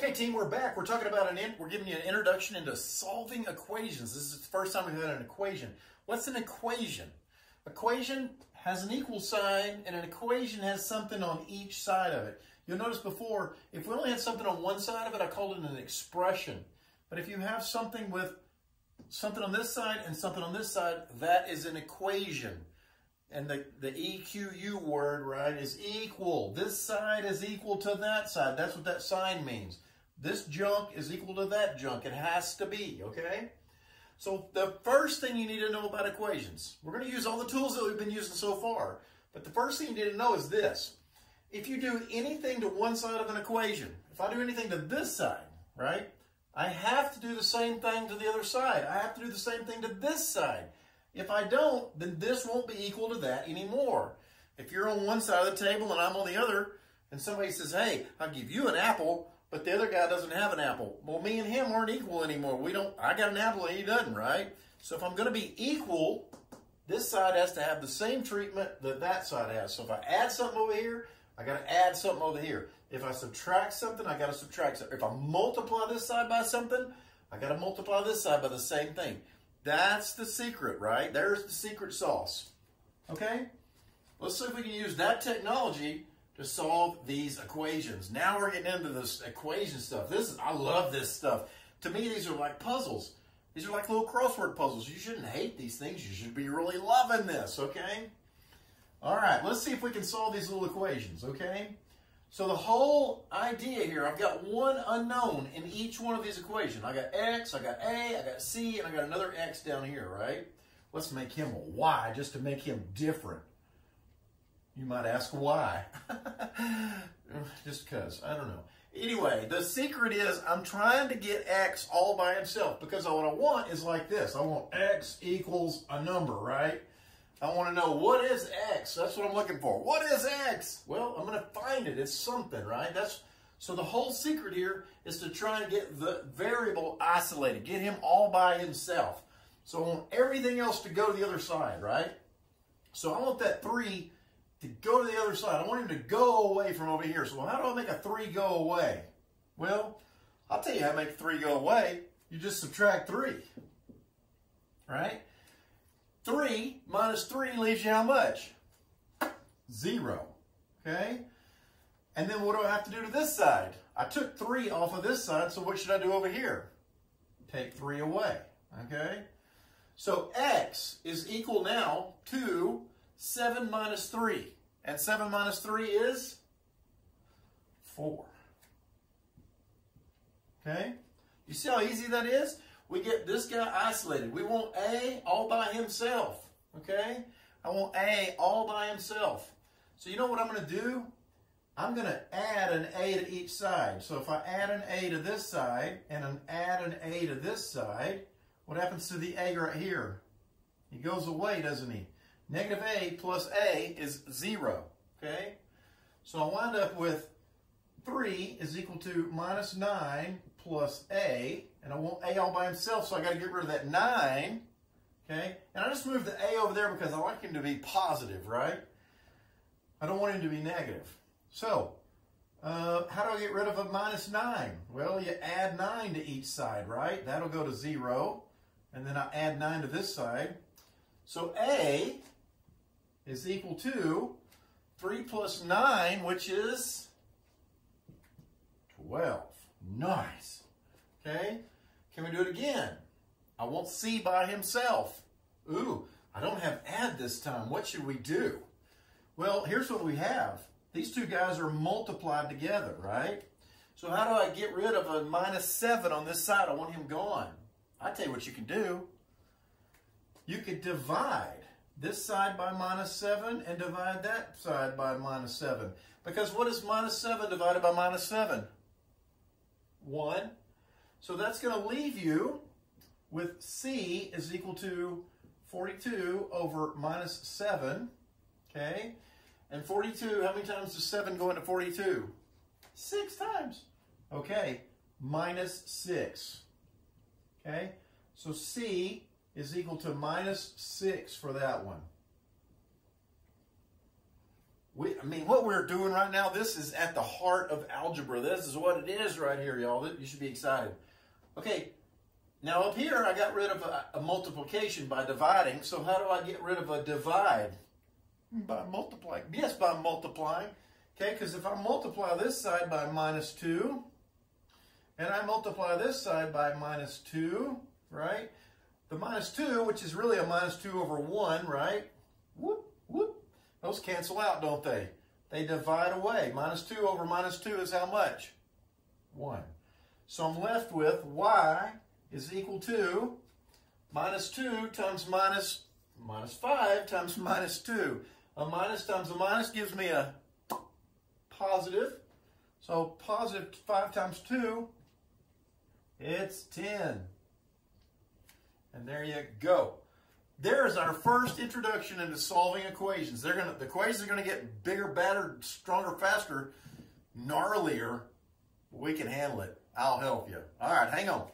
Okay, team, we're back. We're talking about an, in, we're giving you an introduction into solving equations. This is the first time we've had an equation. What's an equation? Equation has an equal sign, and an equation has something on each side of it. You'll notice before, if we only had something on one side of it, I called it an expression. But if you have something with something on this side and something on this side, that is an equation. And the, the EQU word, right, is equal. This side is equal to that side. That's what that sign means. This junk is equal to that junk. It has to be, okay? So the first thing you need to know about equations, we're going to use all the tools that we've been using so far, but the first thing you need to know is this. If you do anything to one side of an equation, if I do anything to this side, right, I have to do the same thing to the other side. I have to do the same thing to this side. If I don't, then this won't be equal to that anymore. If you're on one side of the table and I'm on the other, and somebody says, hey, I'll give you an apple, but the other guy doesn't have an apple. Well, me and him aren't equal anymore. We don't, I got an apple and he doesn't, right? So if I'm going to be equal, this side has to have the same treatment that that side has. So if I add something over here, I got to add something over here. If I subtract something, I got to subtract something. If I multiply this side by something, I got to multiply this side by the same thing. That's the secret, right? There's the secret sauce. Okay? Let's see if we can use that technology to solve these equations. Now we're getting into this equation stuff. This is, I love this stuff. To me, these are like puzzles. These are like little crossword puzzles. You shouldn't hate these things. You should be really loving this, okay? All right, let's see if we can solve these little equations, okay? So the whole idea here, I've got one unknown in each one of these equations. I got x, I got a, I got c, and I got another x down here, right? Let's make him a y just to make him different. You might ask why. just because, I don't know. Anyway, the secret is I'm trying to get x all by himself because what I want is like this. I want x equals a number, right? I want to know what is X. That's what I'm looking for. What is X? Well, I'm going to find it. It's something, right? That's so the whole secret here is to try and get the variable isolated, get him all by himself. So I want everything else to go to the other side, right? So I want that 3 to go to the other side. I want him to go away from over here. So how do I make a 3 go away? Well, I'll tell you how to make 3 go away. You just subtract 3, right? 3 minus 3 leaves you how much? 0. Okay? And then what do I have to do to this side? I took 3 off of this side, so what should I do over here? Take 3 away. Okay? So x is equal now to 7 minus 3. And 7 minus 3 is 4. Okay? You see how easy that is? we get this guy isolated. We want A all by himself, okay? I want A all by himself. So you know what I'm going to do? I'm going to add an A to each side. So if I add an A to this side and an add an A to this side, what happens to the A right here? He goes away, doesn't he? Negative A plus A is 0, okay? So I wind up with 3 is equal to minus 9 plus A, and I want A all by himself, so I got to get rid of that 9, okay? And I just moved the A over there because I like him to be positive, right? I don't want him to be negative. So, uh, how do I get rid of a minus 9? Well, you add 9 to each side, right? That'll go to 0, and then I add 9 to this side. So A is equal to 3 plus 9, which is 12. Nice. Okay? Can we do it again? I want C by himself. Ooh, I don't have add this time. What should we do? Well, here's what we have. These two guys are multiplied together, right? So how do I get rid of a minus 7 on this side? I want him gone. I tell you what you can do. You could divide this side by minus 7 and divide that side by minus 7. Because what is minus 7 divided by minus 7? 1. So that's going to leave you with C is equal to 42 over minus 7. Okay? And 42, how many times does 7 go into 42? Six times. Okay, minus 6. Okay? So C is equal to minus 6 for that one. We, I mean, what we're doing right now, this is at the heart of algebra. This is what it is right here, y'all. You should be excited. Okay, now up here, I got rid of a, a multiplication by dividing. So how do I get rid of a divide? By multiplying. Yes, by multiplying. Okay, because if I multiply this side by minus 2, and I multiply this side by minus 2, right? The minus 2, which is really a minus 2 over 1, right? Whoop, whoop. Those cancel out, don't they? They divide away. Minus 2 over minus 2 is how much? 1. So I'm left with y is equal to minus 2 times minus, minus 5 times minus 2. A minus times a minus gives me a positive. So positive 5 times 2, it's 10. And there you go. There's our first introduction into solving equations. They're gonna the equations are gonna get bigger, badder, stronger, faster, gnarlier. We can handle it. I'll help you. All right, hang on.